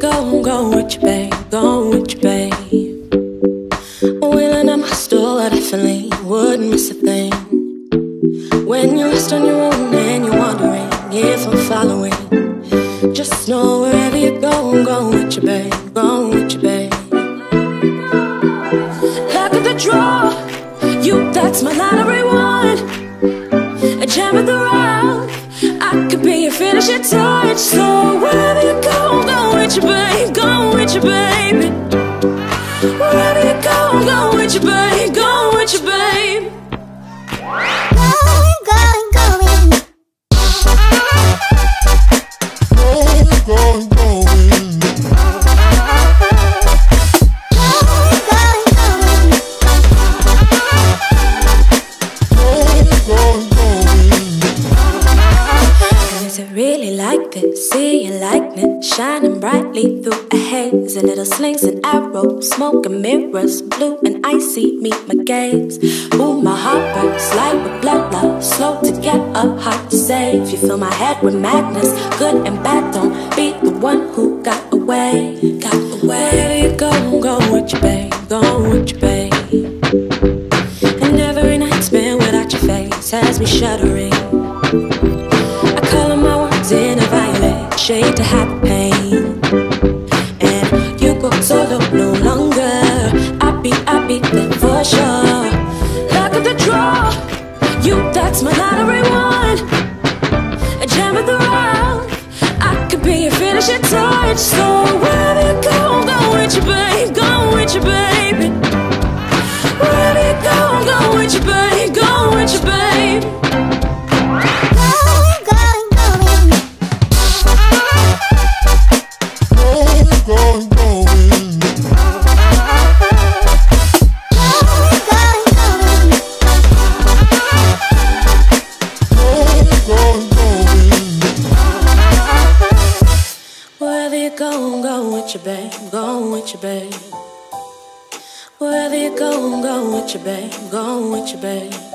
go, going with you, babe. Going with you, babe. Wheeling up my stool, I definitely wouldn't miss a thing. When you're lost on your own and you're wondering if I'm following, just know wherever you go, I'm going with you, babe. Going with you, babe. Luck of the draw, you, that's my lottery one. A gem of the round, I could be your finishing touch. So you, babe. It really like it, See your likeness shining brightly through a haze. And little slings and arrows, smoke and mirrors, blue and icy meet my gaze. Ooh, my heart burns light with blood love, slow to get up, hard to save. You fill my head with madness, good and bad. Don't be the one who got away, got away. You go, I'm with you, babe. Going with you, babe. And every night spent without your face has me shuddering. Shade to hide pain. And you go solo no longer. I be, I be there for sure. Luck of the draw, you, that's my lottery one. A gem of the round, I could be your finishing touch. So wherever you go, with you, babe. You go, going with you, babe. Going with you, babe. Wherever you go, going with you, babe. Going with you, babe.